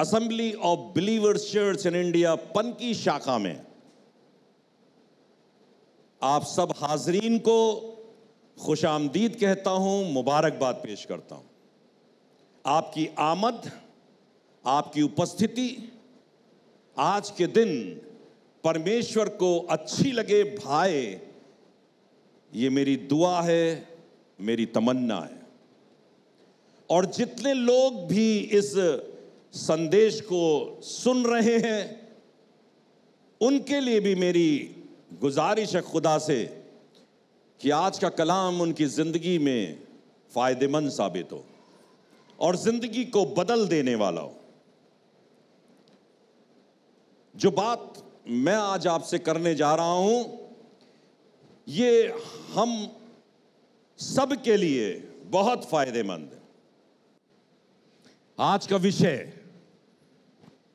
Assembly of believers church in India Panki शाखा में आप सब हाजरीन को खुश आमदीद कहता हूँ, मुबारकबाद पेश करता हूँ। आपकी आमद, आपकी उपस्थिति, आज के दिन परमेश्वर को अच्छी लगे भाए, ये मेरी दुआ है, मेरी तमन्ना है। और जितने लोग भी इस संदेश को सुन रहे हैं। उनके लिए भी मेरी गुजारिश है खुदा से कि आज का कलाम उनकी ज़िंदगी में फ़ायदेमंद साबित हो और ज़िंदगी को बदल देने वाला हो। जो बात मैं आज आपसे करने जा रहा हूँ, ये हम सब के लिए बहुत फ़ायदेमंद आज का विषय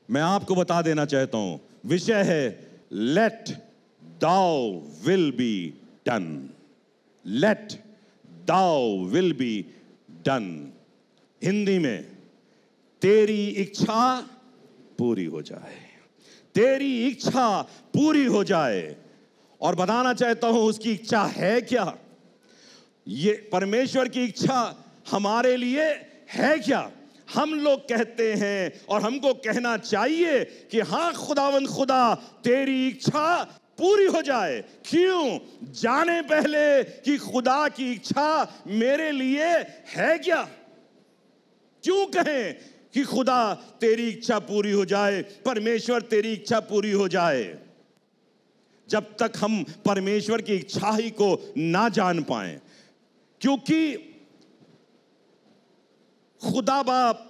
मैं आपको बता देना चाहता हूँ, विषय है let thou will be done let thou will be done Hindi में, तेरी इच्छा पूरी हो जाए। तेरी इच्छा पूरी हो जाए। और बताना चाहता हूँ, उसकी इच्छा है क्या? ये परमेश्वर की इच्छा हमारे लिए है क्या? हम लोग कहते हैं और हमको कहना चाहिए कि हाँ खुदावंद खुदा, तेरी इच्छा पूरी हो जाए। क्यों? जाने पहले कि खुदा की इच्छा मेरे लिए है क्या? क्यों कहें कि खुदा, तेरी इच्छा पूरी हो जाए, परमेश्वर तेरी इच्छा पूरी हो जाए? जब तक हम परमेश्वर की इच्छा ही को ना जान पाए, क्योंकि खुदा बाप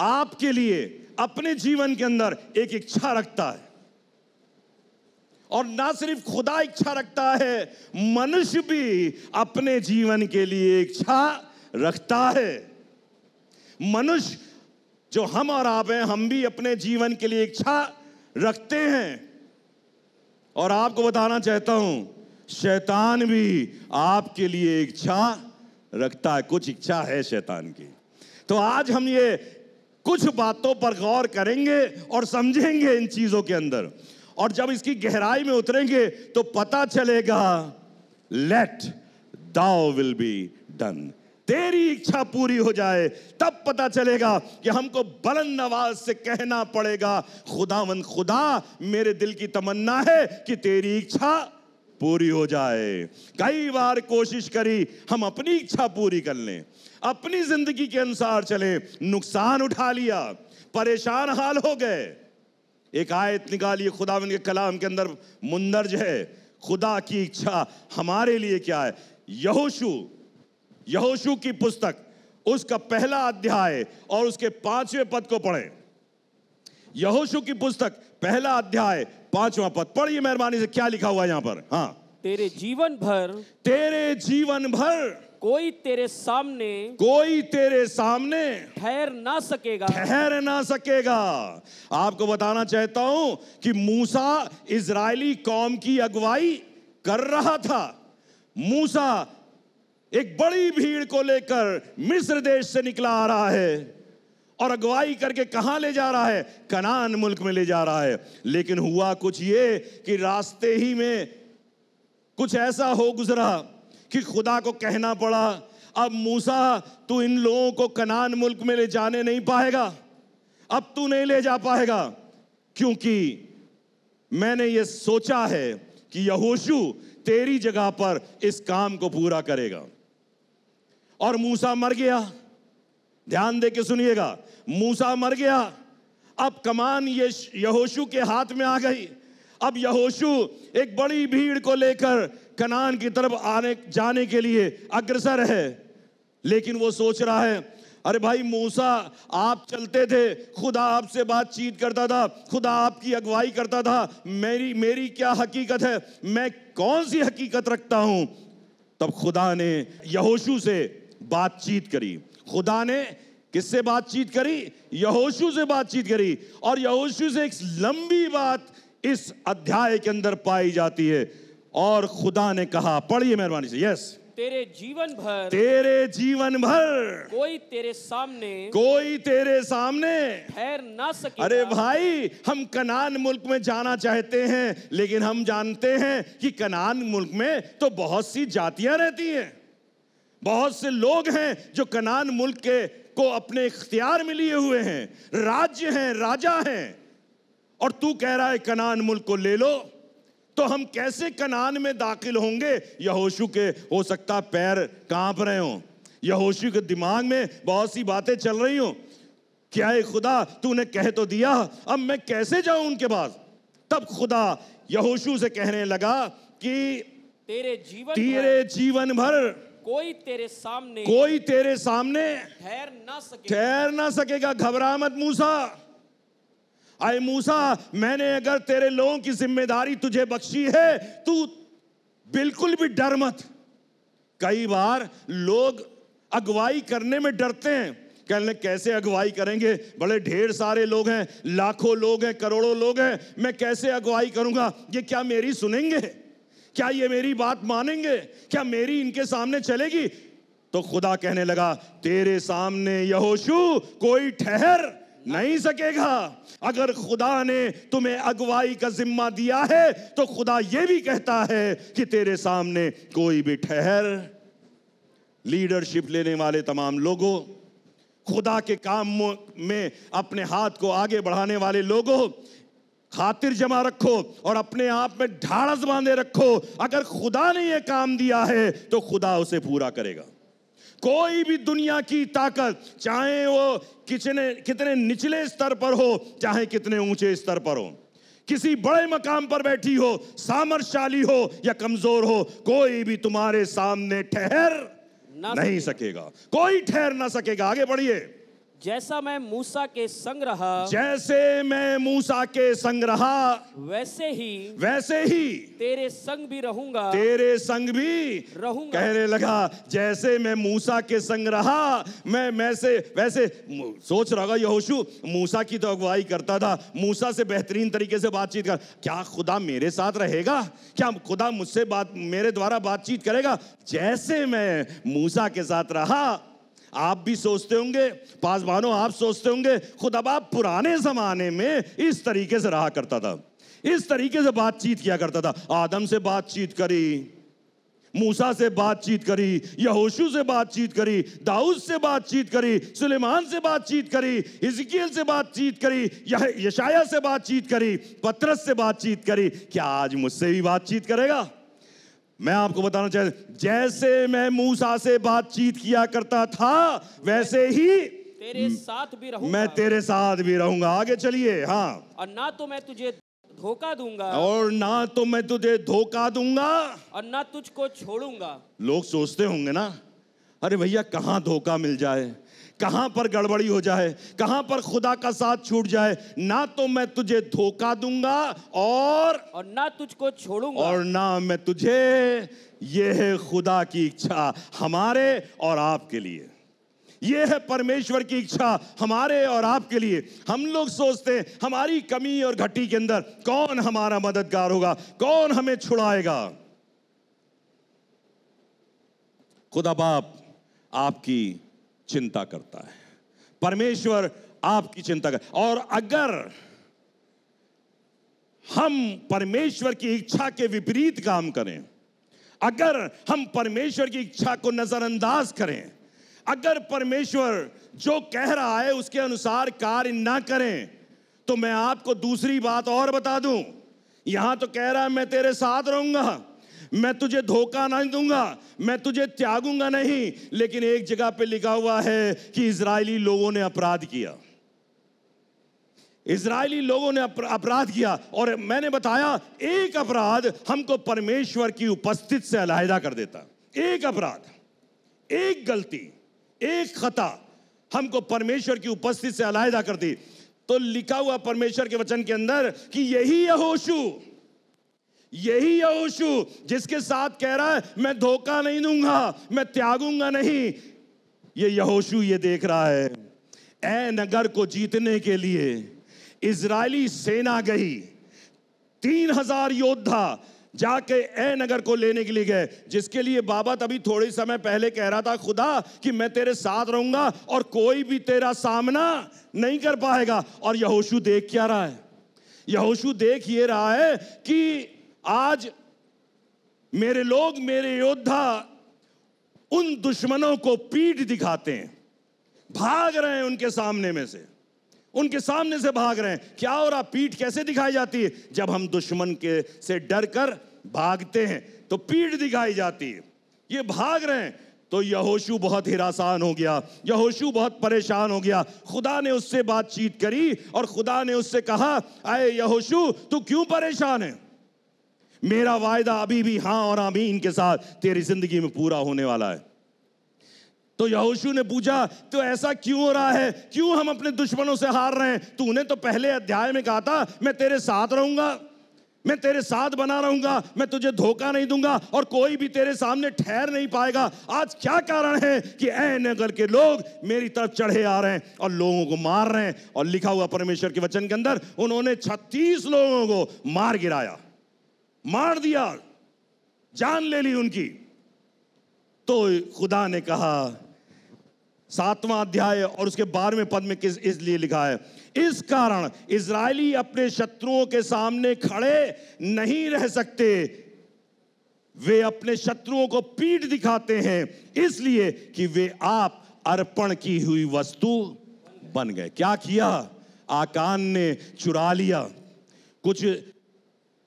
आपके लिए अपने जीवन के अंदर एक इच्छा रखता है। और ना सिर्फ़ खुदा इच्छा रखता है, मनुष्य भी अपने जीवन के लिए इच्छा रखता है। मनुष्य जो हम और आप हैं, हम भी अपने जीवन के लिए इच्छा रखते हैं। और आपको बताना चाहता हूँ, शैतान भी आपके लिए इच्छा रखता है। कुछ इच्छा है शैतान की। तो आज हम ये कुछ बातों पर गौर करेंगे और समझेंगे इन चीज़ों के अंदर। और जब इसकी गहराई में उतरेंगे तो पता चलेगा let thou will be done तेरी इच्छा पूरी हो जाए, तब पता चलेगा कि हमको बुलंद आवाज़ से कहना पड़ेगा, खुदावन, खुदा, मेरे दिल की तमन्ना है कि तेरी इच्छा पूरी हो जाए। कई बार कोशिश करी, हम अपनी इच्छा पूरी कर लें। अपनी ज़िंदगी के अनुसार चले। नुकसान उठा लिया परेशान हाल हो गए। एक आयत निकाली खुदावन के कलाम के अंदर मुंदरज है खुदा की इच्छा हमारे लिए क्या है? यहोशू यहोशू की पुस्तक उसका पहला अध्याय और उसके पाँचवें पद को पढ़ें। यहोशू की पुस्तक पहला अध्याय पांचवा पद। पढ़िए मेहरबानी से क्या लिखा हुआ है यहाँ पर? हाँ। तेरे जीवन भर तेरे जीवन भर कोई तेरे सामने कोई तेरे सामने ठहर ना सकेगा। ठहर ना सकेगा। आपको बताना चाहता हूँ कि मूसा इज़राइली कौम की अगुवाई कर रहा था। मूसा एक बड़ी भीड़ को लेकर मिस्र देश से निकला आ रहा है और अगुवाई करके कहाँ ले जा रहा है? कनान मुल्क में ले जा रहा है। लेकिन हुआ कुछ ये कि रास्ते ही में कुछ ऐसा हो गुजरा कि खुदा को कहना पड़ा, अब मूसा, तू इन लोगों को कनान मुल्क में ले जाने नहीं पाएगा। अब तू नहीं ले जा पाएगा, क्योंकि मैंने ये सोचा है कि यहोशू तेरी जगह पर इस काम को पूरा करेगा। और मूसा मर गया। ध्यान दे के सुनिएगा, मूसा मर गया। अब कमान ये यहोशू के हाथ में आ गई। अब यहोशू एक बड़ी भीड़ को लेकर कनान की तरफ़ आने, जाने के लिए अग्रसर है। लेकिन वो सोच रहा है, अरे भाई, मूसा, आप चलते थे, खुदा आपसे बातचीत करता था, खुदा आपकी अगुवाई करता था। मेरी मेरी क्या हकीकत है? मैं कौन सी हकीकत रखता हूँ? तब खुदा ने यहोशू से बातचीत करी। खुदा ने किससे बातचीत करी? यहोशू से बातचीत करी। और यहोशू से एक लंबी बात इस अध्याय के अंदर पाई जाती है। और खुदा ने कहा पढ़िए मेहरबानी से यस तेरे जीवन भर तेरे जीवन भर कोई तेरे सामने कोई तेरे सामने ठहर ना सकेगा। अरे भाई हम कनान मुल्क में जाना चाहते हैं लेकिन हम जानते हैं कि कनान मुल्क में तो बहुत सी जातियाँ रहती हैं। बहुत से लोग हैं जो कनान मुल्क के को अपने इख्तियार में लिए हुए हैं। राज्य हैं राजा हैं। और तू कह रहा है कनान मुल्क को ले लो। तो हम कैसे कनान में दाखिल होंगे? यहोशू के हो सकता पैर काँप रहे हो। यहोशू के दिमाग में बहुत सी बातें चल रही हो। क्या है खुदा? तूने कह तो दिया अब मैं कैसे जाऊँ उनके पास? तब खुदा यहोशू से कहने लगा कि तेरे जीवन तेरे जीवन भर कोई तेरे सामने कोई तेरे सामने ठहर ना सकेगा ठहर ना सकेगा। घबरा मत मूसा। आए मूसा, मैंने अगर तेरे लोगों की ज़िम्मेदारी तुझे बख्शी है, तू बिल्कुल भी डर मत। कई बार लोग अगुवाई करने में डरते हैं। कहने, कैसे अगुवाई करेंगे? बड़े ढेर सारे लोग हैं, लाखों लोग हैं, करोड़ों लोग हैं, मैं कैसे अगुवाई करूँगा? ये क्या मेरी सुनेंगे? क्या ये मेरी बात मानेंगे? क्या मेरी इनके सामने चलेगी? तो खुदा कहने लगा, तेरे सामने यहोशू कोई ठहर नहीं सकेगा। अगर खुदा ने तुम्हें अगुवाई का जिम्मा दिया है तो खुदा यह भी कहता है कि तेरे सामने कोई भी ठहर। लीडरशिप लेने वाले तमाम लोगों, खुदा के काम में अपने हाथ को आगे बढ़ाने वाले लोगों, खातिर जमा रखो और अपने आप में ढाड़स बांधे रखो। अगर खुदा ने यह काम दिया है तो खुदा उसे पूरा करेगा। कोई भी दुनिया की ताकत चाहे वो कितने कितने निचले स्तर पर हो चाहे कितने ऊँचे स्तर पर हो। किसी बड़े मकाम पर बैठी हो सामर्थशाली हो या कमज़ोर हो कोई भी तुम्हारे सामने ठहर नहीं सकेगा। कोई ठहर ना सकेगा। आगे बढ़िए। जैसा मैं मूसा के संग रहा जैसे मैं मूसा के संग रहा वैसे ही वैसे ही तेरे संग भी रहूँगा। तेरे संग भी रहूँगा। कहने लगा जैसे मैं मूसा के संग रहा मैं मैं से वैसे सोच रहा होगा यहोशू मूसा की तो अगुवाई करता था मूसा से बेहतरीन तरीके से बातचीत कर क्या खुदा मेरे साथ रहेगा? क्या खुदा मुझसे बात मेरे द्वारा बातचीत करेगा? जैसे मैं मूसा के साथ रहा आप भी सोचते होंगे, पासवानों, आप सोचते होंगे, खुदा बाप पुराने जमाने में इस तरीके से रहा करता था। इस तरीके से बातचीत किया करता था। आदम से बातचीत करी, मूसा से बातचीत करी, यहोशू से बातचीत करी, दाऊद से बातचीत करी, सुलेमान से बातचीत करी हिजकियल से बातचीत करी यशाया से बातचीत करी, पत्रस से बातचीत करी। क्या आज मुझसे भी बातचीत करेगा? मैं आपको बताना चाहता जैसे मैं मूसा से बातचीत किया करता था वैसे ही तेरे साथ भी रहूँगा। मैं तेरे साथ भी रहूँगा। आगे चलिए हाँ। और ना तो मैं तुझे धोखा दूँगा। और ना तो मैं तुझे धोखा दूँगा। और ना तुझको छोड़ूँगा। लोग सोचते होंगे ना अरे भैया कहाँ धोखा मिल जाए? कहाँ पर गड़बड़ी हो जाए कहाँ पर खुदा का साथ छूट जाए ना तो मैं तुझे धोखा दूँगा और और ना तुझको छोड़ूँगा। और ना मैं तुझे ये है खुदा की इच्छा हमारे और आपके लिए। ये है परमेश्वर की इच्छा हमारे और आपके लिए। हम लोग सोचते हैं हमारी कमी और घटी के अंदर कौन हमारा मददगार होगा कौन हमें छुड़ाएगा? खुदा बाप आपकी चिंता करता है। परमेश्वर आपकी चिंता कर, और अगर हम परमेश्वर की इच्छा के विपरीत काम करें, अगर हम परमेश्वर की इच्छा को नजरअंदाज करें, अगर परमेश्वर जो कह रहा है उसके अनुसार कार्य ना करें तो मैं आपको दूसरी बात और बता दूँ। यहाँ तो कह रहा है, मैं तेरे साथ रहूँगा। मैं तुझे धोखा नहीं दूँगा, मैं तुझे त्यागूँगा नहीं, लेकिन एक जगह पे लिखा हुआ है कि इसराइली लोगों ने अपराध किया। इसराइली लोगों ने अपराध किया, और मैंने बताया, एक अपराध हमको परमेश्वर की उपस्थित से अलहदा कर देता। एक अपराध, एक गलती, एक खता हमको परमेश्वर की उपस्थिति से अलहदा कर दी। तो लिखा हुआ परमेश्वर के वचन के अंदर कि यही यहोशू यही यहोशू जिसके साथ कह रहा है, मैं धोखा नहीं दूँगा, मैं त्यागूँगा नहीं। ये यहोशू ये देख रहा है ए नगर को जीतने के लिए इजरायली सेना गई, तीन हज़ार योद्धा जाके ए नगर को लेने के लिए गए, जिसके लिए बाबा तभी थोड़े समय पहले कह रहा था, खुदा, कि मैं तेरे साथ रहूँगा और कोई भी तेरा सामना नहीं कर पाएगा। और यहोशू देख क्या रहा है? यहोशू देख ये रहा है कि आज मेरे लोग, मेरे योद्धा उन दुश्मनों को पीठ दिखाते हैं। भाग रहे हैं उनके सामने में से। उनके सामने से भाग रहे हैं। क्या हो रहा पीठ कैसे दिखाई जाती है? जब हम दुश्मन के से डर कर भागते हैं तो पीठ दिखाई जाती है। ये भाग रहे हैं तो यहोशू बहुत हिरासान हो गया। यहोशू बहुत परेशान हो गया। खुदा ने उससे बातचीत करी और खुदा ने उससे कहा अरे यहोशू, तू क्यों परेशान है? मेरा वायदा अभी भी हाँ और आमीन के साथ तेरी ज़िंदगी में पूरा होने वाला है। तो यहोशू ने पूछा तो ऐसा क्यों हो रहा है? क्यों हम अपने दुश्मनों से हार रहे हैं? तूने तो पहले अध्याय में कहा था, मैं तेरे साथ रहूँगा, मैं तेरे साथ बना रहूँगा, मैं तुझे धोखा नहीं दूँगा और कोई भी तेरे सामने ठहर नहीं पाएगा। आज क्या कारण है कि ए नगर के लोग मेरी तरफ़ चढ़े आ रहे हैं और लोगों को मार रहे हैं? और लिखा हुआ परमेश्वर के वचन के अंदर, उन्होंने 36 लोगों को मार गिराया। मार दिया, जान ले ली उनकी। तो खुदा ने कहा, सातवां अध्याय और उसके बारहवें पद में किस इसलिए लिखा है? इस कारण इज़राइली अपने शत्रुओं के सामने खड़े नहीं रह सकते। वे अपने शत्रुओं को पीठ दिखाते हैं, इसलिए कि वे आप अर्पण की हुई वस्तु बन गए। क्या किया? आकान ने चुरा लिया। कुछ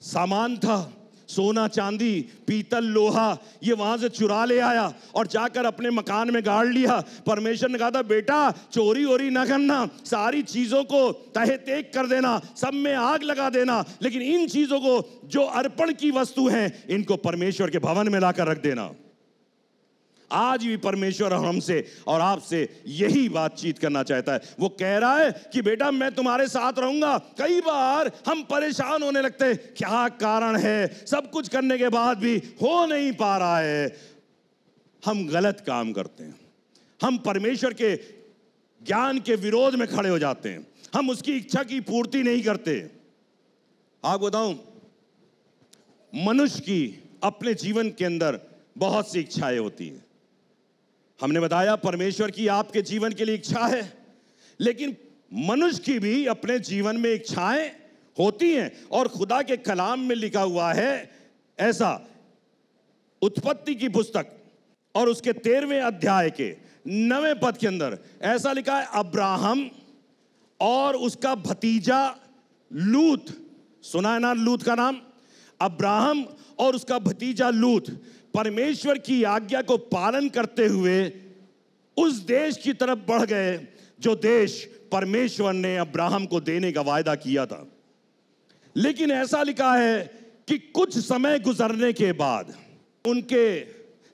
सामान था, सोना, चांदी, पीतल, लोहा, ये वहाँ से चुरा ले आया और जाकर अपने मकान में गाड़ लिया। परमेश्वर ने कहा था, बेटा, चोरी ओरी ना करना, सारी चीज़ों को तहे तेक कर देना, सब में आग लगा देना, लेकिन इन चीज़ों को, जो अर्पण की वस्तु है, इनको परमेश्वर के भवन में लाकर रख देना। आज भी परमेश्वर हमसे और आपसे यही बातचीत करना चाहता है। वो कह रहा है कि बेटा मैं तुम्हारे साथ रहूँगा। कई बार हम परेशान होने लगते हैं, क्या कारण है? सब कुछ करने के बाद भी हो नहीं पा रहा है। हम गलत काम करते हैं। हम परमेश्वर के ज्ञान के विरोध में खड़े हो जाते हैं। हम उसकी इच्छा की पूर्ति नहीं करते। आप बताऊँ, मनुष्य की अपने जीवन के अंदर बहुत सी इच्छाएँ होती हैं। हमने बताया परमेश्वर की आपके जीवन के लिए इच्छा है, लेकिन मनुष्य की भी अपने जीवन में इच्छाएँ होती हैं। और खुदा के कलाम में लिखा हुआ है ऐसा, उत्पत्ति की पुस्तक और उसके तेरहवें अध्याय के नवे पद के अंदर ऐसा लिखा है, अब्राहम और उसका भतीजा लूत, सुना है ना लूत का नाम? अब्राहम और उसका भतीजा लूत। परमेश्वर की आज्ञा को पालन करते हुए उस देश की तरफ़ बढ़ गए, जो देश परमेश्वर ने अब्राहम को देने का वायदा किया था। लेकिन ऐसा लिखा है कि कुछ समय गुजरने के बाद उनके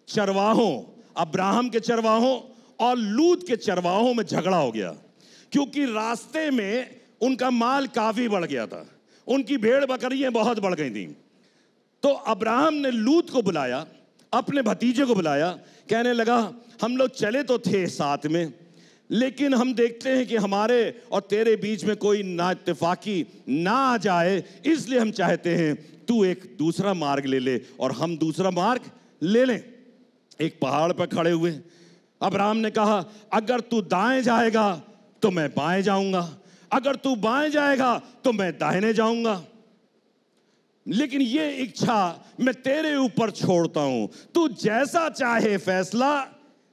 चरवाहों, अब्राहम के चरवाहों और लूत के चरवाहों में झगड़ा हो गया, क्योंकि रास्ते में उनका माल काफ़ी बढ़ गया था। उनकी भेड़ बकरियाँ बहुत बढ़ गई थी। तो अब्राहम ने लूत को बुलाया अपने भतीजे को बुलाया। कहने लगा, हम लोग चले तो थे साथ में, लेकिन हम देखते हैं कि हमारे और तेरे बीच में कोई ना इतफाकी ना आ जाए, इसलिए हम चाहते हैं तू एक दूसरा मार्ग ले ले और हम दूसरा मार्ग ले लें। एक पहाड़ पर खड़े हुए। अब्राहम ने कहा, अगर तू दाएँ जाएगा तो मैं बाएँ जाऊँगा। अगर तू बाएँ जाएगा तो मैं दाहिने जाऊँगा। लेकिन ये इच्छा मैं तेरे ऊपर छोड़ता हूँ। तू जैसा चाहे फैसला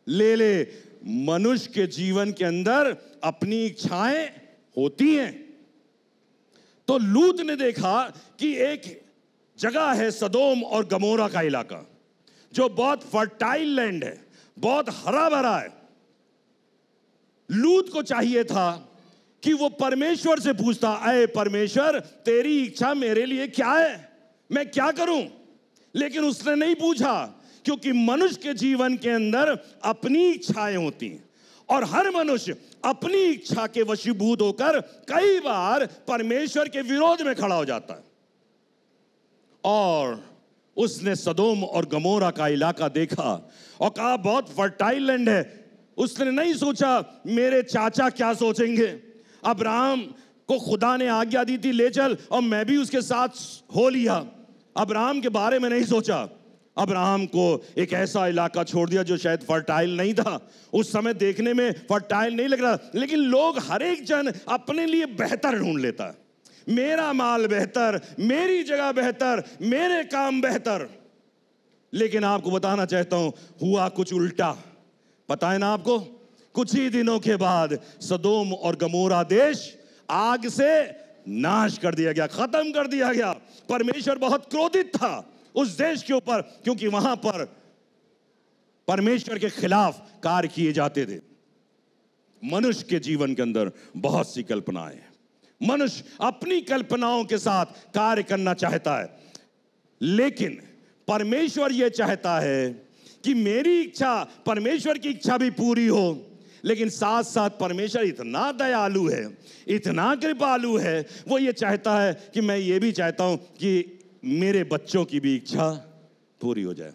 ले ले। मनुष्य के जीवन के अंदर अपनी इच्छाएँ होती हैं। तो लूत ने देखा कि एक जगह है सदोम और गमोरा का इलाका, जो बहुत फर्टाइल लैंड है, बहुत हरा भरा है। लूत को चाहिए था कि वो परमेश्वर से पूछता अय परमेश्वर, तेरी इच्छा मेरे लिए क्या है? मैं क्या करूँ? लेकिन उसने नहीं पूछा, क्योंकि मनुष्य के जीवन के अंदर अपनी इच्छाएँ होती हैं। और हर मनुष्य अपनी इच्छा के वशीभूत होकर कई बार परमेश्वर के विरोध में खड़ा हो जाता है। और उसने सदोम और गमोरा का इलाका देखा और कहा, बहुत फर्टाइल लैंड है। उसने नहीं सोचा, मेरे चाचा क्या सोचेंगे? अब्राहम को खुदा ने आज्ञा दी थी, ले चल। और मैं भी उसके साथ हो लिया। अब्राहम के बारे में नहीं सोचा। अब्राहम को एक ऐसा इलाका छोड़ दिया जो शायद फर्टाइल नहीं था। उस समय देखने में फर्टाइल नहीं लग रहा, लेकिन लोग हर एक जन अपने लिए बेहतर ढूंढ लेता। मेरा माल बेहतर, मेरी जगह बेहतर, मेरे काम बेहतर। लेकिन आपको बताना चाहता हूँ, हुआ कुछ उल्टा। पता है ना आपको? कुछ ही दिनों के बाद सदोम और गमोरा देश आग से नाश कर दिया गया, खत्म कर दिया गया। परमेश्वर बहुत क्रोधित था उस देश के ऊपर, क्योंकि वहाँ पर परमेश्वर के खिलाफ कार्य किए जाते थे। मनुष्य के जीवन के अंदर बहुत सी कल्पनाएँ मनुष्य अपनी कल्पनाओं के साथ कार्य करना चाहता है, लेकिन परमेश्वर यह चाहता है कि मेरी इच्छा, परमेश्वर की इच्छा भी पूरी हो। लेकिन साथ साथ परमेश्वर इतना दयालु है, इतना कृपालु है, वो ये चाहता है कि मैं ये भी चाहता हूँ कि मेरे बच्चों की भी इच्छा पूरी हो जाए।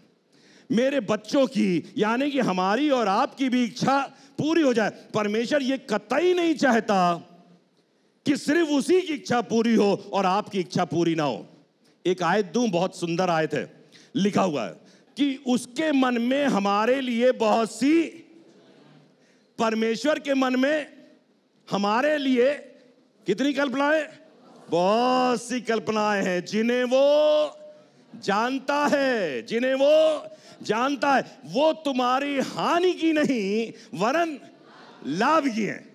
मेरे बच्चों की, यानी कि हमारी और आपकी भी इच्छा पूरी हो जाए। परमेश्वर ये कतई नहीं चाहता कि सिर्फ़ उसी की इच्छा पूरी हो और आपकी इच्छा पूरी ना हो। एक आयत दूँ, बहुत सुंदर आयत है। लिखा हुआ है कि उसके मन में हमारे लिए बहुत सी परमेश्वर के मन में हमारे लिए कितनी कल्पनाएँ? बहुत सी कल्पनाएँ हैं, जिन्हें वो जानता है, जिन्हें वो जानता है। वो तुम्हारी हानि की नहीं, वरन लाभ की है।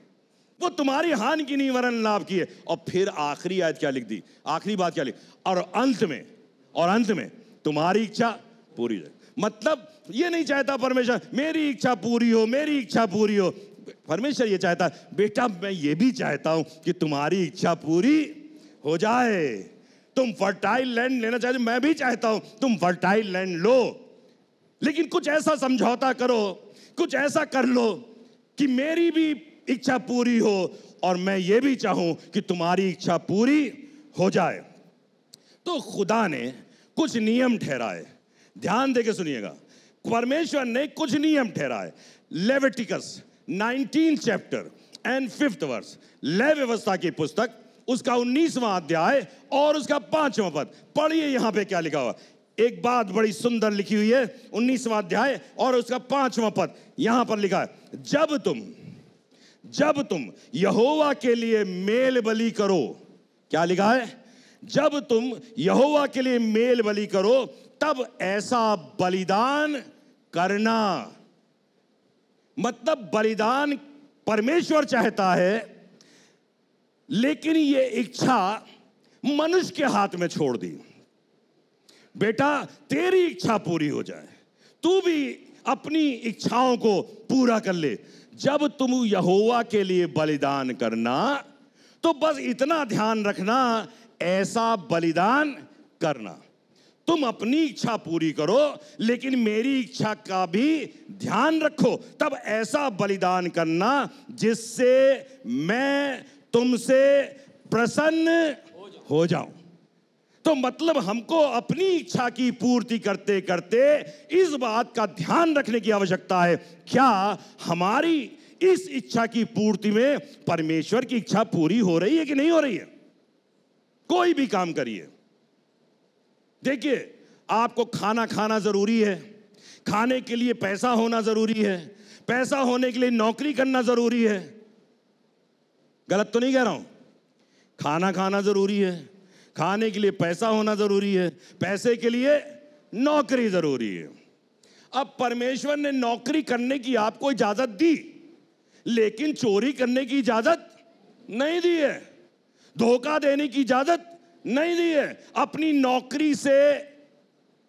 वो तुम्हारी हानि की नहीं, वरन लाभ की है। और फिर आखिरी आयत क्या लिख दी? आखिरी बात क्या लिख? और अंत में, और अंत में, तुम्हारी इच्छा पूरी हो मतलब ये नहीं चाहता परमेश्वर, मेरी इच्छा पूरी हो, मेरी इच्छा पूरी हो। परमेश्वर ये चाहता, बेटा मैं ये भी चाहता हूँ कि तुम्हारी इच्छा पूरी हो जाए। तुम फर्टाइल लैंड लेना चाहते, मैं भी चाहता हूँ, तुम फर्टाइल लैंड लो। लेकिन कुछ ऐसा समझौता करो, कुछ ऐसा कर लो कि मेरी भी इच्छा पूरी हो और मैं ये भी चाहूँ कि तुम्हारी इच्छा पूरी हो जाए। तो खुदा ने कुछ नियम ठहराए। ध्यान देके सुनिएगा। परमेश्वर ने कुछ नियम ठहराए। Leviticus 19 chapter and fifth verse लय व्यवस्था की पुस्तक, उसका उन्नीसवां अध्याय और उसका पांचवा पद। पढ़िए यहाँ पे क्या लिखा हुआ। एक बात बड़ी सुंदर लिखी हुई है, उन्नीसवां अध्याय और उसका पांचवा पद। यहाँ पर लिखा है, जब तुम जब तुम यहोवा के लिए मेल बलि करो, क्या लिखा है? जब तुम यहोवा के लिए मेल बलि करो तब ऐसा बलिदान करना मतलब बलिदान परमेश्वर चाहता है, लेकिन ये इच्छा मनुष्य के हाथ में छोड़ दी। बेटा, तेरी इच्छा पूरी हो जाए, तू भी अपनी इच्छाओं को पूरा कर ले। जब तुम यहोवा के लिए बलिदान करना तो बस इतना ध्यान रखना, ऐसा बलिदान करना। तुम अपनी इच्छा पूरी करो, लेकिन मेरी इच्छा का भी ध्यान रखो। तब ऐसा बलिदान करना जिससे मैं तुमसे प्रसन्न हो जाऊँ। तो मतलब हमको अपनी इच्छा की पूर्ति करते करते इस बात का ध्यान रखने की आवश्यकता है, क्या हमारी इस इच्छा की पूर्ति में परमेश्वर की इच्छा पूरी हो रही है कि नहीं हो रही है? कोई भी काम करिए। देखिए, आपको खाना खाना ज़रूरी है। खाने के लिए पैसा होना ज़रूरी है। पैसा होने के लिए नौकरी करना ज़रूरी है। गलत तो नहीं कह रहा हूँ। खाना खाना ज़रूरी है। खाने के लिए पैसा होना ज़रूरी है। पैसे के लिए नौकरी ज़रूरी है। अब परमेश्वर ने नौकरी करने की आपको इजाज़त दी, लेकिन चोरी करने की इजाज़त नहीं दी है। धोखा देने की इजाज़त नहीं दी है। अपनी नौकरी से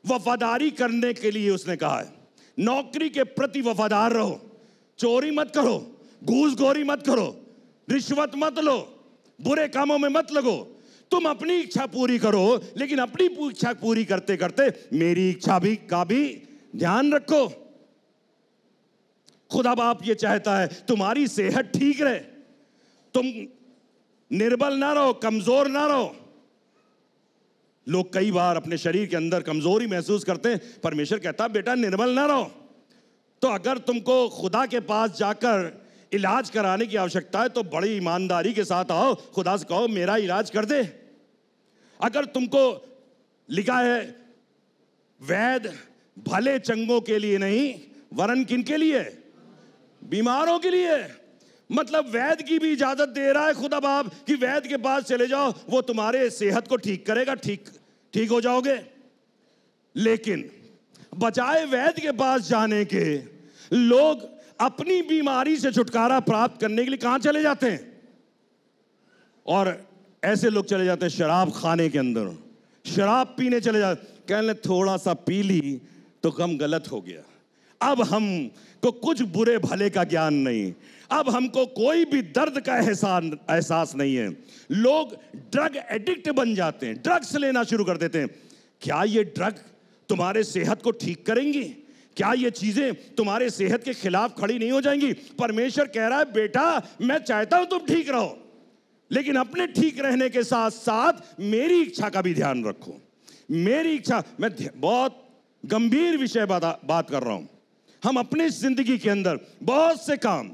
वफादारी करने के लिए उसने कहा है। नौकरी के प्रति वफादार रहो। चोरी मत करो। घूसखोरी मत करो। रिश्वत मत लो। बुरे कामों में मत लगो। तुम अपनी इच्छा पूरी करो, लेकिन अपनी इच्छा पूरी करते करते मेरी इच्छा भी का भी ध्यान रखो। खुदा बाप ये चाहता है, तुम्हारी सेहत ठीक रहे। तुम निर्बल ना रहो, कमज़ोर ना रहो। लोग कई बार अपने शरीर के अंदर कमज़ोरी महसूस करते हैं, परमेश्वर कहता बेटा, निर्मल ना रहो। तो अगर तुमको खुदा के पास जाकर इलाज कराने की आवश्यकता है तो बड़ी ईमानदारी के साथ आओ, खुदा से कहो, मेरा इलाज कर दे। अगर तुमको लिखा है वैद भले चंगों के लिए नहीं, वरन किन के लिए? बीमारों के लिए। मतलब वैद की भी इजाज़त दे रहा है खुदा बाप कि वैद के पास चले जाओ, वो तुम्हारे सेहत को ठीक करेगा, ठीक ठीक हो जाओगे? लेकिन बजाय वैद्य के पास जाने के, लोग अपनी बीमारी से छुटकारा प्राप्त करने के लिए कहाँ चले जाते हैं? और ऐसे लोग चले जाते हैं शराब खाने के अंदर। शराब पीने चले जाते कहने थोड़ा सा पी ली तो कम गलत हो गया। अब हम को कुछ बुरे भले का ज्ञान नहीं। अब हमको कोई भी दर्द का एहसास एहसास नहीं है। लोग ड्रग एडिक्ट बन जाते हैं ड्रग्स लेना शुरू कर देते हैं। क्या ये ड्रग तुम्हारे सेहत को ठीक करेंगी? क्या ये चीज़ें तुम्हारे सेहत के खिलाफ खड़ी नहीं हो जाएँगी? परमेश्वर कह रहा है बेटा मैं चाहता हूँ तुम ठीक रहो। लेकिन अपने ठीक रहने के साथ साथ मेरी इच्छा का भी ध्यान रखो। मेरी इच्छा मैं बहुत गंभीर विषय बात, कर रहा हूँ। हम अपनी ज़िंदगी के अंदर बहुत से काम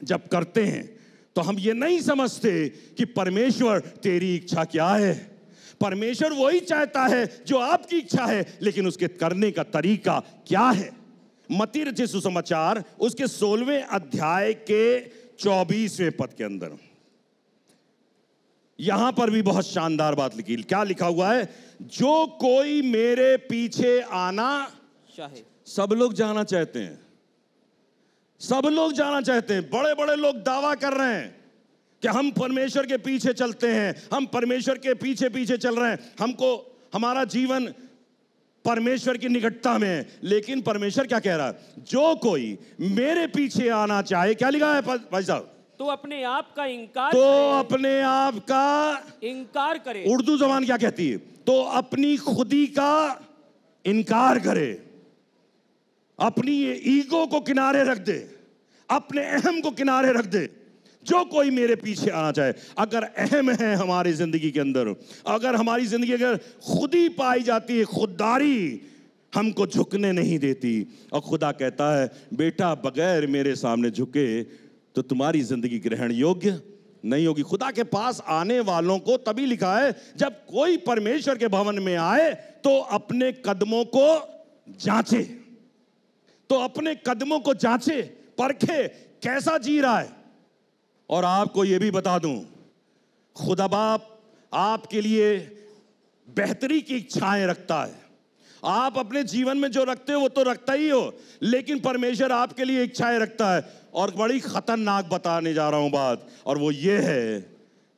जब करते हैं तो हम ये नहीं समझते कि परमेश्वर तेरी इच्छा क्या है। परमेश्वर वही चाहता है जो आपकी इच्छा है, लेकिन उसके करने का तरीका क्या है? मती रचित सुसमाचार, उसके सोलवें अध्याय के चौबीसवें पद के अंदर। यहाँ पर भी बहुत शानदार बात लिखी। क्या लिखा हुआ है? जो कोई मेरे पीछे आना चाहे। सब लोग जाना चाहते हैं। सब लोग जाना चाहते हैं। बड़े बड़े लोग दावा कर रहे हैं कि हम परमेश्वर के पीछे चलते हैं। हम परमेश्वर के पीछे पीछे चल रहे हैं। हमको हमारा जीवन परमेश्वर की निकटता में है। लेकिन परमेश्वर क्या कह रहा है? जो कोई मेरे पीछे आना चाहे क्या लिखा है भाई साहब? तो अपने आप का इंकार तो अपने आप का इंकार करे। उर्दू जबान क्या कहती है? तो अपनी खुदी का इनकार करे। अपनी ये ईगो को किनारे रख दे, अपने अहम को किनारे रख दे, जो कोई मेरे पीछे आना चाहे। अगर अहम है हमारी ज़िंदगी के अंदर, अगर हमारी ज़िंदगी अगर खुद ही पाई जाती है, खुददारी हमको झुकने नहीं देती। और खुदा कहता है, बेटा, बगैर मेरे सामने झुके तो तुम्हारी ज़िंदगी ग्रहण योग्य नहीं होगी। खुदा के पास आने वालों को तभी लिखा है, जब कोई परमेश्वर के भवन में आए तो अपने कदमों को जांचे। तो अपने कदमों को जांचे, परखे, कैसा जी रहा है। और आपको यह भी बता दूँ, खुदा बाप आपके लिए बेहतरी की इच्छाएँ रखता है। आप अपने जीवन में जो रखते हो, वो तो रखता ही हो, लेकिन परमेश्वर आपके लिए इच्छाएँ रखता है। और बड़ी खतरनाक बताने जा रहा हूँ बात, और वो ये है,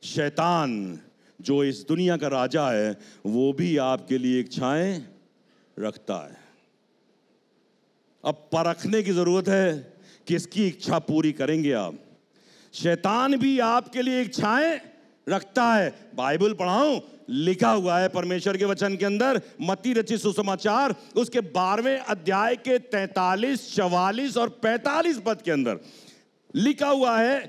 शैतान जो इस दुनिया का राजा है, वो भी आपके लिए इच्छाएँ रखता है। अब परखने की ज़रूरत है किसकी इच्छा पूरी करेंगे आप। शैतान भी आपके लिए इच्छाएँ रखता है। बाइबल पढ़ाऊं लिखा हुआ है परमेश्वर के वचन के अंदर मती रचित सुसमाचार उसके बारहवें अध्याय के तैतालीस चवालीस और पैतालीस पद के अंदर लिखा हुआ है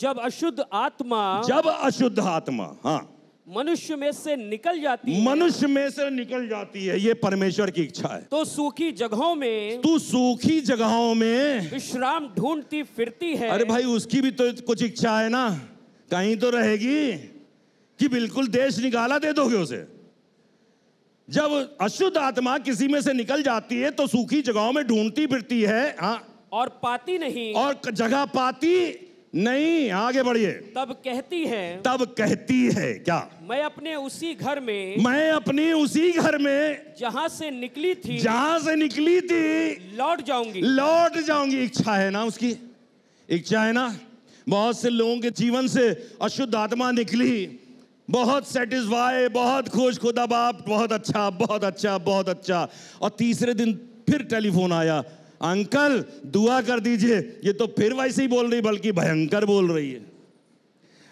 जब अशुद्ध आत्मा जब अशुद्ध आत्मा हाँ। मनुष्य में से निकल जाती है। मनुष्य में से निकल जाती है ये परमेश्वर की इच्छा है। तो सूखी जगहों में तू सूखी जगहों में विश्राम ढूंढती फिरती है। अरे भाई उसकी भी तो कुछ इच्छा है ना। कहीं तो रहेगी कि बिल्कुल देश निकाला दे दोगे उसे। जब अशुद्ध आत्मा किसी में से निकल जाती है तो सूखी जगहों में ढूंढती फिरती है हाँ। और पाती नहीं। और जगह पाती नहीं आगे बढ़िए। तब कहती है तब कहती है क्या? मैं अपने उसी घर में मैं अपने उसी घर में जहाँ से निकली थी जहाँ से निकली थी लौट जाऊँगी। लौट जाऊँगी। इच्छा है ना उसकी? इच्छा है ना? बहुत से लोगों के जीवन से अशुद्ध आत्मा निकली। बहुत सेटिस्फाई बहुत खुश खुदा बाप बहुत अच्छा बहुत अच्छा बहुत अच्छा। और तीसरे दिन फिर टेलीफोन आया। अंकल दुआ कर दीजिए। ये तो फिर वैसे ही बोल रही बल्कि भयंकर बोल रही है।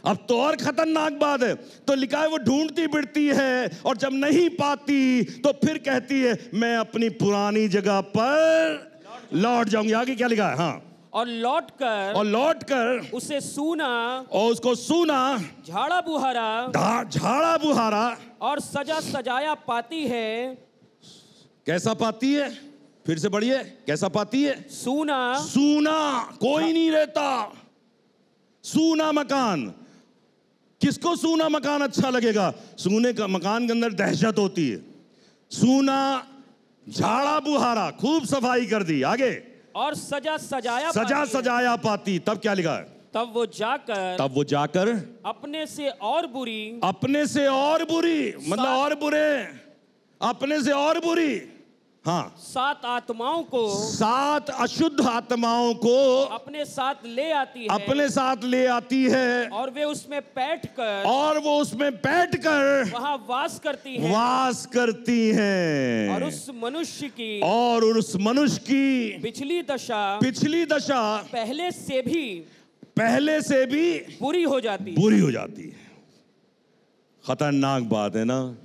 अब तो और खतरनाक बात है। तो लिखा है वो ढूंढती फिरती है और जब नहीं पाती तो फिर कहती है मैं अपनी पुरानी जगह पर लौट जाऊँगी। आगे क्या लिखा है? हाँ। और लौट कर और लौट कर उसे सूना और उसको सुना झाड़ा बुहारा झाड़ा बुहारा। और सजा सजाया पाती है। कैसा पाती है? फिर से बढ़िए कैसा पाती है? सूना। सूना कोई नहीं रहता। सूना मकान। किसको सूना मकान अच्छा लगेगा? सूने का मकान के अंदर दहशत होती है। सूना झाड़ा बुहारा खूब सफ़ाई कर दी आगे। और सजा सजाया सजा सजाया पाती तब क्या लिखा है? तब वो जाकर तब वो जाकर अपने से और बुरी अपने से और बुरी मतलब और बुरे अपने से और बुरी। हाँ। सात आत्माओं को सात अशुद्ध आत्माओं को अपने साथ ले आती है। अपने साथ ले आती है। और वे उसमें बैठ कर और वो उसमें बैठ कर वहाँ वास करती है। वास करती हैं। और उस मनुष्य की और उस मनुष्य की पिछली दशा पिछली दशा पहले से भी पहले से भी बुरी हो जाती है। बुरी हो जाती है। खतरनाक बात है ना।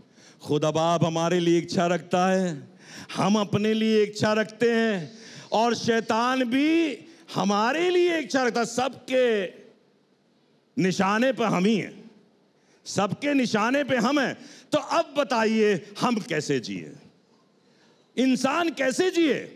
खुदा बाप हमारे लिए इच्छा रखता है। हम अपने लिए इच्छा रखते हैं और शैतान भी हमारे लिए इच्छा रखता है। सबके निशाने पर हम ही हैं। सबके निशाने पे हम हैं। तो अब बताइए, हम कैसे जिए? इंसान कैसे जिए?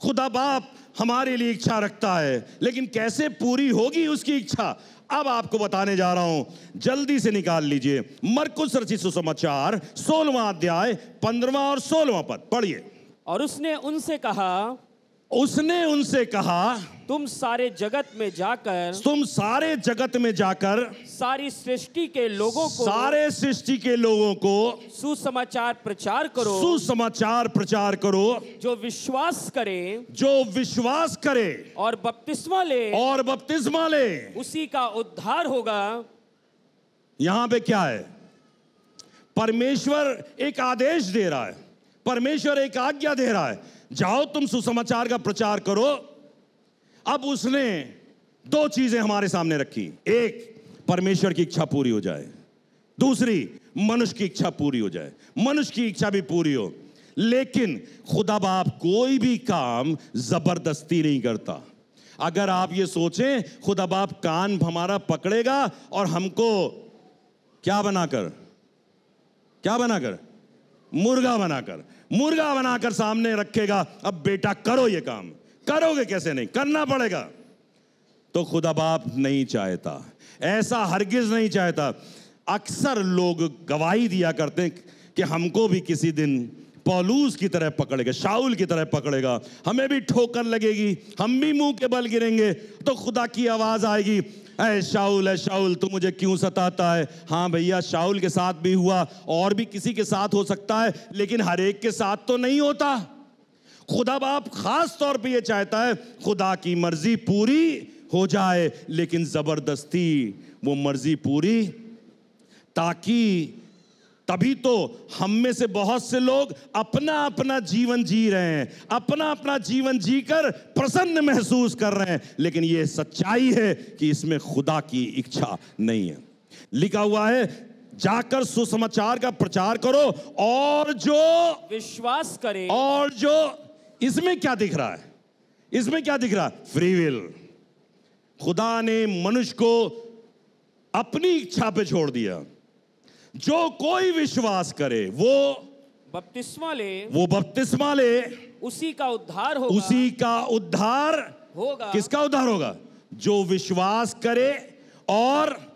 खुदा बाप हमारे लिए इच्छा रखता है, लेकिन कैसे पूरी होगी उसकी इच्छा? अब आपको बताने जा रहा हूँ जल्दी से निकाल लीजिए। मरकुस रचित सुसमाचार सोलवा अध्याय पंद्रवा और सोलवा पद पढ़िए। और उसने उनसे कहा उसने उनसे कहा तुम सारे जगत में जाकर तुम सारे जगत में जाकर सारी सृष्टि के लोगों को सारे सृष्टि के लोगों को सुसमाचार प्रचार करो। सुसमाचार प्रचार करो। जो विश्वास करे जो विश्वास करे और बपतिस्मा ले और बपतिस्मा ले उसी का उद्धार होगा। यहाँ पे क्या है? परमेश्वर एक आदेश दे रहा है। परमेश्वर एक आज्ञा दे रहा है। जाओ तुम सुसमाचार का प्रचार करो। अब उसने दो चीज़ें हमारे सामने रखी। एक, परमेश्वर की इच्छा पूरी हो जाए। दूसरी, मनुष्य की इच्छा पूरी हो जाए। मनुष्य की इच्छा भी पूरी हो। लेकिन खुदा बाप कोई भी काम ज़बरदस्ती नहीं करता। अगर आप ये सोचें, खुदा बाप कान हमारा पकड़ेगा और हमको क्या बनाकर? क्या बनाकर? मुर्गा बनाकर। मुर्गा बनाकर सामने रखेगा। अब बेटा करो ये काम। करोगे कैसे नहीं? करना पड़ेगा। तो खुदा बाप नहीं चाहता। ऐसा हरगिज नहीं चाहता। अक्सर लोग गवाही दिया करते हैं कि हमको भी किसी दिन पौलूस की तरह पकड़ेगा शाउल की तरह पकड़ेगा। हमें भी ठोकर लगेगी, हम भी मुँह के बल गिरेंगे तो खुदा की आवाज़ आएगी, ऐ शाउल है शाउल तू मुझे क्यों सताता है? हाँ भैया शाउल के साथ भी हुआ, और भी किसी के साथ हो सकता है, लेकिन हर एक के साथ तो नहीं होता। खुदा बाप खास तौर पे ये चाहता है खुदा की मर्ज़ी पूरी हो जाए लेकिन ज़बरदस्ती वो मर्ज़ी पूरी ताकि तभी तो हम में से बहुत से लोग अपना अपना जीवन जी रहे हैं अपना अपना जीवन जीकर प्रसन्न महसूस कर रहे हैं लेकिन ये सच्चाई है कि इसमें खुदा की इच्छा नहीं है। लिखा हुआ है जाकर सुसमाचार का प्रचार करो और जो विश्वास करे और जो इसमें क्या दिख रहा है? इसमें क्या दिख रहा? है फ्री विल खुदा ने मनुष्य को अपनी इच्छा पे छोड़ दिया। जो कोई विश्वास करे वो बपतिस्मा ले वो बपतिस्मा ले। उसी का उद्धार होगा। उसी का उद्धार होगा। किसका उद्धार होगा? जो विश्वास करे और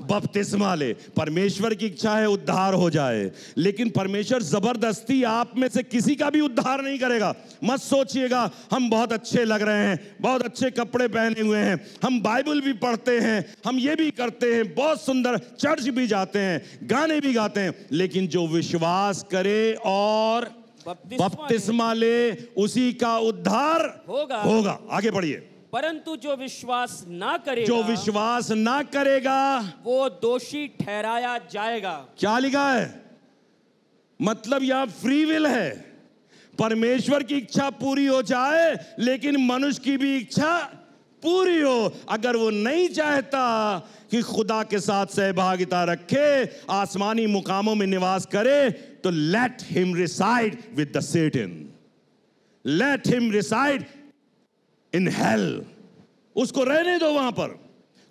बपतिस्मा ले। परमेश्वर की इच्छा है उद्धार हो जाए। लेकिन परमेश्वर ज़बरदस्ती आप में से किसी का भी उद्धार नहीं करेगा। मत सोचिएगा हम बहुत अच्छे लग रहे हैं बहुत अच्छे कपड़े पहने हुए हैं हम बाइबल भी पढ़ते हैं हम ये भी करते हैं बहुत सुंदर चर्च भी जाते हैं गाने भी गाते हैं लेकिन जो विश्वास करे और बपतिस्मा ले, ले उसी का उद्धार होगा। होगा। आगे बढ़िए। परंतु जो विश्वास ना करेगा जो विश्वास ना करेगा वो दोषी ठहराया जाएगा। क्या लिखा है? मतलब यहाँ फ्री विल है। परमेश्वर की इच्छा पूरी हो जाए लेकिन मनुष्य की भी इच्छा पूरी हो। अगर वो नहीं चाहता कि खुदा के साथ सहभागिता रखे आसमानी मुकामों में निवास करे तो let him reside with the Satan let him reside in hell उसको रहने दो वहाँ पर।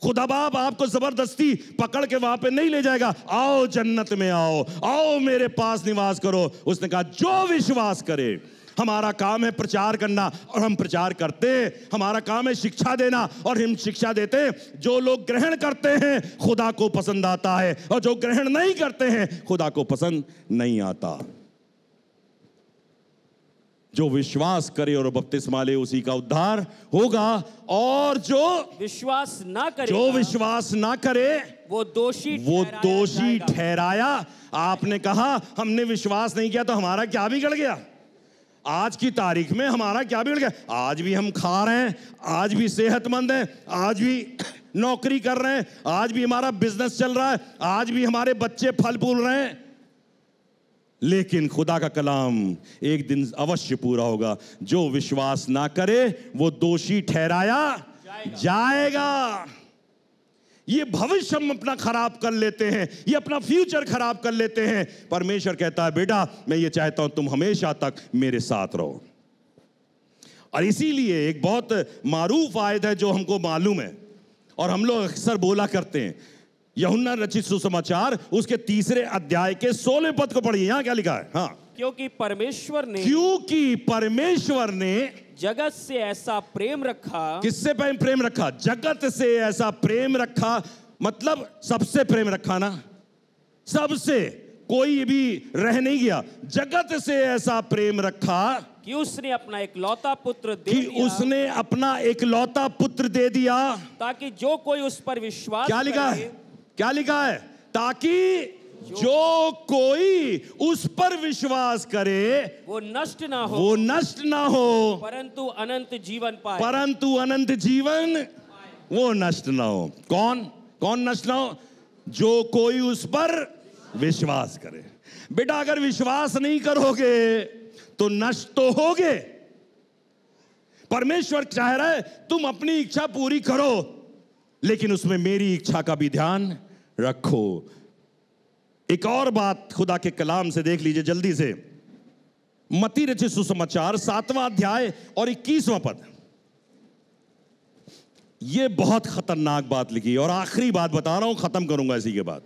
खुदा बाप आपको ज़बरदस्ती पकड़ के वहाँ पे नहीं ले जाएगा। आओ जन्नत में आओ। आओ मेरे पास निवास करो। उसने कहा, जो विश्वास करे, हमारा काम है प्रचार करना और हम प्रचार करते हैं। हमारा काम है शिक्षा देना और हम शिक्षा देते हैं। जो लोग ग्रहण करते हैं, खुदा को पसंद आता है और जो ग्रहण नहीं करते हैं, खुदा को पसंद नहीं आता। जो विश्वास करे और बपतिस्मा ले उसी का उद्धार होगा। और जो विश्वास ना करे जो विश्वास ना करे वो दोषी वो दोषी ठहराया। आपने कहा हमने विश्वास नहीं किया तो हमारा क्या बिगड़ गया? आज की तारीख में हमारा क्या बिगड़ गया? आज भी हम खा रहे हैं आज भी सेहतमंद हैं आज भी नौकरी कर रहे हैं आज भी हमारा बिज़नेस चल रहा है आज भी हमारे बच्चे फल फूल रहे हैं। लेकिन खुदा का कलाम एक दिन अवश्य पूरा होगा। जो विश्वास ना करे वो दोषी ठहराया जाएगा। जाएगा। ये भविष्य हम अपना खराब कर लेते हैं ये अपना फ्यूचर खराब कर लेते हैं। परमेश्वर कहता है बेटा मैं ये चाहता हूँ तुम हमेशा तक मेरे साथ रहो। और इसीलिए एक बहुत मारूफ आयत है जो हमको मालूम है। और हम लोग अक्सर बोला करते हैं यहुन्ना रचित सुसमाचार उसके तीसरे अध्याय के सोलह पद को पढ़िए। यहाँ क्या लिखा है? हाँ। क्योंकि परमेश्वर ने क्योंकि परमेश्वर ने जगत से ऐसा प्रेम रखा। किससे प्रेम प्रेम रखा? जगत से ऐसा प्रेम रखा। मतलब सबसे प्रेम रखा ना? सबसे। कोई भी रह नहीं गया। जगत से ऐसा प्रेम रखा कि उसने अपना एक लौता पुत्र दे कि दिया। उसने अपना एक लौता पुत्र दे दिया। ताकि जो कोई उस पर विश्वास क्या लिखा है? क्या लिखा है? ताकि जो कोई उस पर विश्वास करे वो नष्ट ना हो। वो नष्ट ना हो। परंतु अनंत जीवन पाए। परंतु अनंत जीवन वो नष्ट ना हो। कौन? कौन नष्ट ना हो? जो कोई उस पर विश्वास करे। बेटा अगर विश्वास नहीं करोगे तो नष्ट तो होगे। परमेश्वर चाह रहा है तुम अपनी इच्छा पूरी करो लेकिन उसमें मेरी इच्छा का भी ध्यान रखो। एक और बात खुदा के कलाम से देख लीजिए जल्दी से। मती रचित सुसमाचार सातवां अध्याय और इक्कीसवां पद। ये बहुत खतरनाक बात लिखी और आखिरी बात बता रहा हूँ खत्म करूँगा इसी के बाद।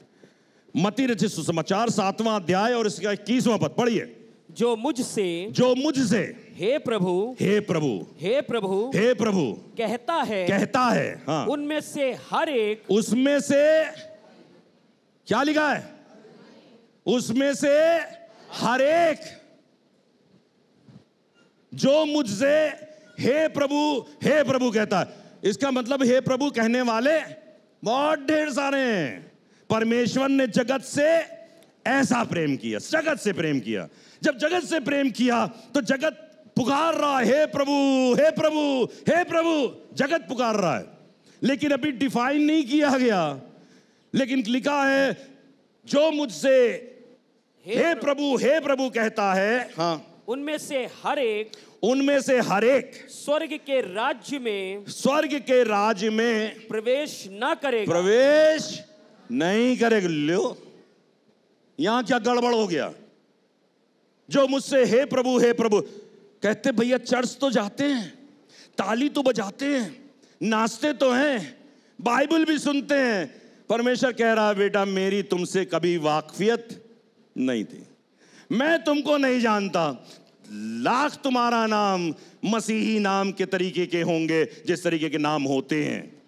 मती रचित सुसमाचार सातवां अध्याय और इसका इक्कीसवां पद पढ़िए। जो मुझसे जो मुझसे हे प्रभु। हे प्रभु। हे प्रभु। हे प्रभु। कहता है। कहता है हाँ। उनमें से हर एक उसमें से क्या लिखा है? उसमें से हर एक जो मुझसे, हे प्रभु हे प्रभु कहता है। इसका मतलब हे प्रभु कहने वाले बहुत ढेर सारे हैं। परमेश्वर ने जगत से ऐसा प्रेम किया, जगत से प्रेम किया। जब जगत से प्रेम किया तो जगत पुकार रहा है, हे प्रभु हे प्रभु हे प्रभु जगत पुकार रहा है। लेकिन अभी डिफाइन नहीं किया गया। लेकिन लिखा है जो मुझसे हे प्रभु। हे प्रभु कहता है हाँ। उनमें से हर एक उनमें से हर एक स्वर्ग के राज्य में स्वर्ग के राज्य में प्रवेश न करेगा। प्रवेश नहीं करेगा। लो यहाँ क्या गड़बड़ हो गया? जो मुझसे हे प्रभु हे प्रभु कहते भैया चर्च तो जाते हैं ताली तो बजाते हैं नाचते तो हैं बाइबल भी सुनते हैं परमेश्वर कह रहा है, बेटा, मेरी तुमसे कभी वाकफियत नहीं थी। मैं तुमको नहीं जानता। लाख तुम्हारा नाम मसीही नाम के तरीके के होंगे, जिस तरीके के नाम होते हैं।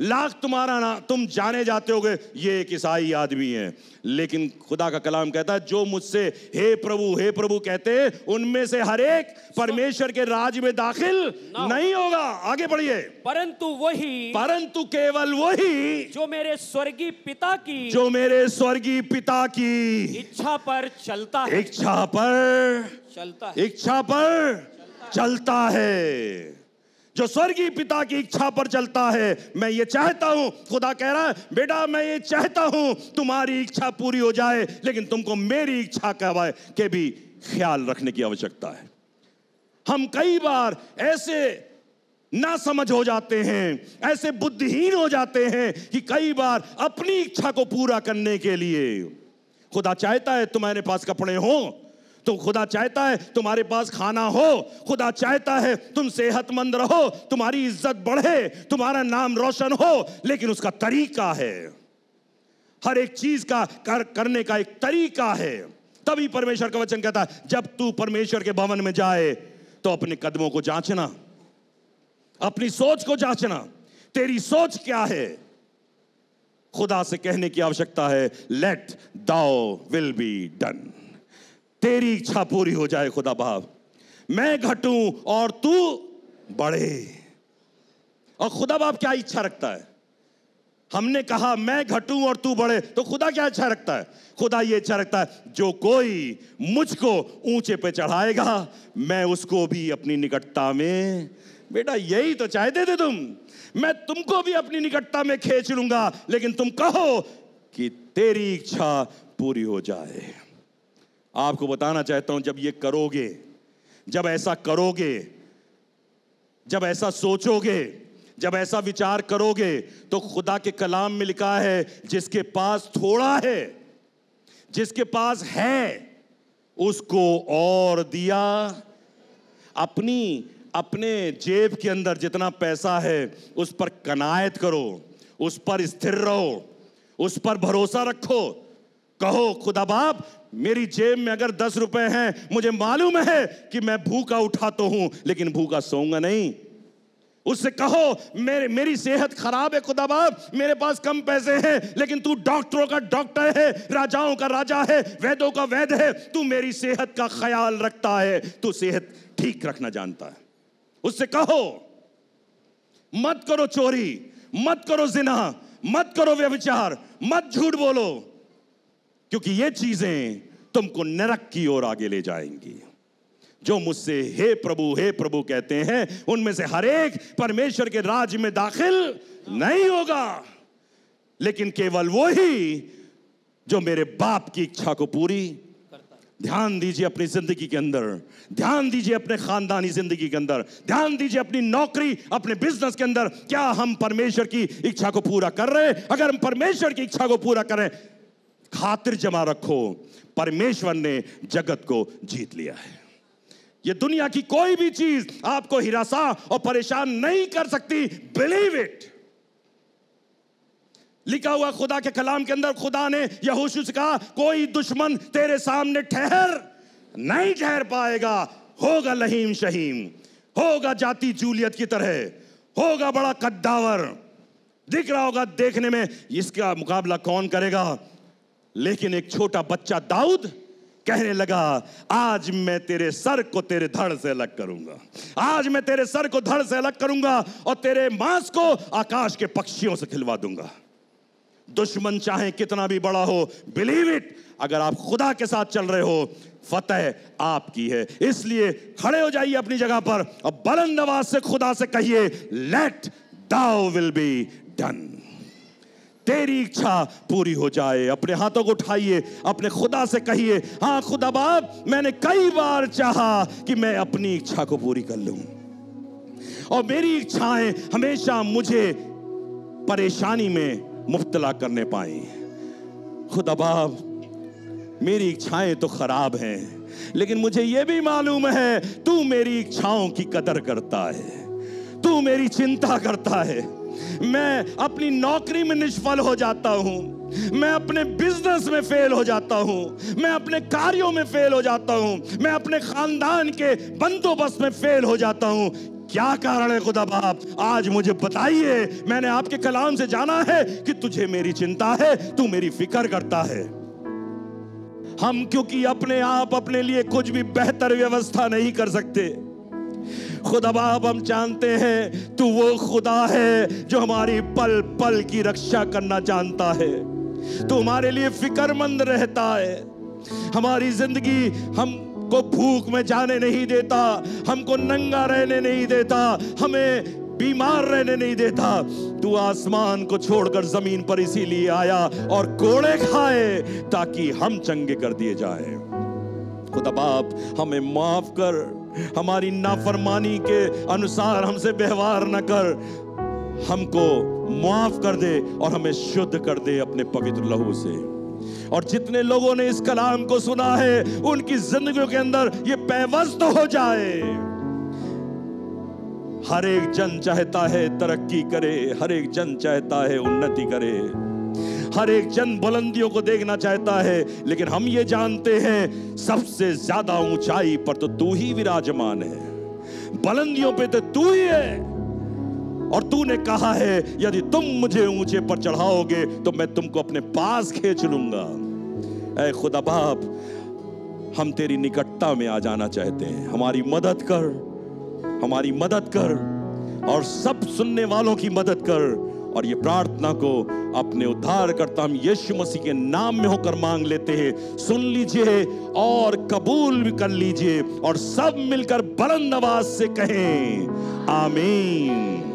लाख तुम्हारा ना तुम जाने जाते होगे ये एक ईसाई आदमी है। लेकिन खुदा का कलाम कहता है जो मुझसे हे प्रभु हे प्रभु कहते हैं उनमें से हर एक परमेश्वर के राज में दाखिल नहीं होगा। आगे बढ़िए। परंतु वही परंतु केवल वही जो मेरे स्वर्गीय पिता की जो मेरे स्वर्गीय पिता की इच्छा पर चलता है। इच्छा पर चलता है। इच्छा पर चलता है। जो स्वर्गीय पिता की इच्छा पर चलता है, मैं ये चाहता हूँ। खुदा कह रहा है, बेटा, मैं ये चाहता हूँ, तुम्हारी इच्छा पूरी हो जाए, लेकिन तुमको मेरी इच्छा का के भी ख्याल रखने की आवश्यकता है। हम कई बार ऐसे ना समझ हो जाते हैं, ऐसे बुद्धिहीन हो जाते हैं कि कई बार अपनी इच्छा को पूरा करने के लिए खुदा चाहता है तुम्हारे पास कपड़े हो तो खुदा चाहता है तुम्हारे पास खाना हो। खुदा चाहता है तुम सेहतमंद रहो तुम्हारी इज़्ज़त बढ़े तुम्हारा नाम रोशन हो लेकिन उसका तरीका है। हर एक चीज़ का कर, करने का एक तरीका है। तभी परमेश्वर का वचन कहता है जब तू परमेश्वर के भवन में जाए तो अपने कदमों को जांचना अपनी सोच को जांचना तेरी सोच क्या है? खुदा से कहने की आवश्यकता है let thou will be done तेरी इच्छा पूरी हो जाए, खुदा बाप मैं घटूं और तू बढ़े। और खुदा बाप क्या इच्छा रखता है? हमने कहा, मैं घटूं और तू बढ़े। तो खुदा क्या इच्छा रखता है? खुदा ये इच्छा रखता है, जो कोई मुझको ऊँचे पे चढ़ाएगा, मैं उसको भी अपनी निकटता में, बेटा यही तो चाहते थे तुम। मैं तुमको भी अपनी निकटता में खींच लूँगा, लेकिन तुम कहो कि तेरी इच्छा पूरी हो जाए। आपको बताना चाहता हूँ, जब ये करोगे, जब ऐसा करोगे, जब ऐसा सोचोगे, जब ऐसा विचार करोगे तो खुदा के कलाम में लिखा है, जिसके पास थोड़ा है, जिसके पास है, उसको और दिया। अपनी, अपने जेब के अंदर जितना पैसा है, उस पर कनायत करो, उस पर स्थिर रहो, उस पर भरोसा रखो कहो, खुदा बाप, मेरी जेब में अगर दस रुपए हैं, मुझे मालूम है कि मैं भूखा उठा तो हूँ, लेकिन भूखा सोऊँगा नहीं। उससे कहो, मेरे, मेरी सेहत खराब है, खुदा बाप, मेरे पास कम पैसे हैं, लेकिन तू डॉक्टरों का डॉक्टर है, राजाओं का राजा है, वैदों का वैद है, तू मेरी सेहत का ख्याल रखता है, तू सेहत ठीक रखना जानता है। उससे कहो, मत करो चोरी, मत करो जिना, मत करो व्यविचार मत झूठ बोलो। क्योंकि ये चीज़ें तुमको नरक की ओर आगे ले जाएँगी। जो मुझसे, हे प्रभु हे प्रभु कहते हैं, उनमें से हर एक परमेश्वर के राज्य में दाखिल नहीं होगा। लेकिन केवल वो ही जो मेरे बाप की इच्छा को पूरी ध्यान दीजिए अपनी ज़िंदगी के अंदर, ध्यान दीजिए अपने खानदानी ज़िंदगी के अंदर, ध्यान दीजिए अपनी नौकरी, अपने बिज़नेस के अंदर, क्या हम परमेश्वर की इच्छा को पूरा कर रहे हैं? अगर हम परमेश्वर की इच्छा को पूरा करें खातिर जमा रखो, परमेश्वर ने जगत को जीत लिया है। ये दुनिया की कोई भी चीज़ आपको हिरासा और परेशान नहीं कर सकती बिलीव इट लिखा हुआ खुदा के कलाम के अंदर खुदा ने यहोशू से कहा, कोई दुश्मन तेरे सामने ठहर, नहीं ठहर पाएगा। होगा लहीम शहीम, होगा जाति जूलियत की तरह, होगा बड़ा कद्दावर। दिख रहा होगा देखने में, इसका मुकाबला कौन करेगा? लेकिन एक छोटा बच्चा दाऊद कहने लगा, आज मैं तेरे सर को तेरे धड़ से अलग करूँगा। आज मैं तेरे सर को धड़ से अलग करूँगा और तेरे मांस को आकाश के पक्षियों से खिलवा दूँगा। दुश्मन चाहे कितना भी बड़ा हो बिलीव इट अगर आप खुदा के साथ चल रहे हो, फतेह आपकी है। इसलिए खड़े हो जाइए अपनी जगह पर और बुलंद आवाज़ से खुदा से कहिए let thou will be done तेरी इच्छा पूरी हो जाए। अपने हाथों को उठाइए, अपने खुदा से कहिए हाँ खुदा बाप मैंने कई बार चाहा कि मैं अपनी इच्छा को पूरी कर लूँ। और मेरी इच्छाएँ हमेशा मुझे परेशानी में मुब्तला करने पाए खुदा बाप मेरी इच्छाएँ तो खराब हैं, लेकिन मुझे यह भी मालूम है, तू मेरी इच्छाओं की कदर करता है, तू मेरी चिंता करता है। मैं अपनी नौकरी में निष्फल हो जाता हूँ। मैं अपने बिज़नेस में फेल हो जाता हूँ। मैं अपने कार्यों में फेल हो जाता हूँ। मैं अपने खानदान के बंदोबस्त में फेल हो जाता हूँ। क्या कारण है खुदा बाप? आज मुझे बताइए, मैंने आपके कलाम से जाना है कि तुझे मेरी चिंता है, तू मेरी फ़िक्र करता है। हम क्योंकि अपने आप अपने लिए कुछ भी बेहतर व्यवस्था नहीं कर सकते। खुदा बाप हम जानते हैं तू वो खुदा है जो हमारी पल पल की रक्षा करना जानता है। तू हमारे लिए फिक्रमंद रहता है। हमारी ज़िंदगी हम को भूख में जाने नहीं देता, हमको नंगा रहने नहीं देता, हमें बीमार रहने नहीं देता। तू आसमान को छोड़कर ज़मीन पर इसीलिए आया और कोड़े खाए ताकि हम चंगे कर दिए जाए। खुदा बाप हमें माफ़ कर। हमारी नाफरमानी के अनुसार हमसे व्यवहार न कर। हमको माफ़ कर दे और हमें शुद्ध कर दे अपने पवित्र लहू से। और जितने लोगों ने इस कलाम को सुना है, उनकी ज़िंदगी के अंदर ये पैवस्त हो जाए। हर एक जन चाहता है तरक्की करे, हर एक जन चाहता है उन्नति करे। हर एक जन बुलंदियों को देखना चाहता है, लेकिन हम ये जानते हैं, सबसे ज़्यादा ऊंचाई पर तो तू ही विराजमान है। बुलंदियों पे तो तू ही है। और तूने कहा है, यदि तुम मुझे ऊँचे पर चढ़ाओगे तो मैं तुमको अपने पास खींच लूँगा। ऐ खुदा बाप, हम तेरी निकटता में आ जाना चाहते हैं। हमारी मदद कर, हमारी मदद कर, और सब सुनने वालों की मदद कर और ये प्रार्थना को अपने उद्धार करता हम यीशु मसीह के नाम में होकर मांग लेते हैं। सुन लीजिए और कबूल भी कर लीजिए और सब मिलकर बुलंद आवाज़ से कहें, आमीन।